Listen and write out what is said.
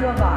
热闹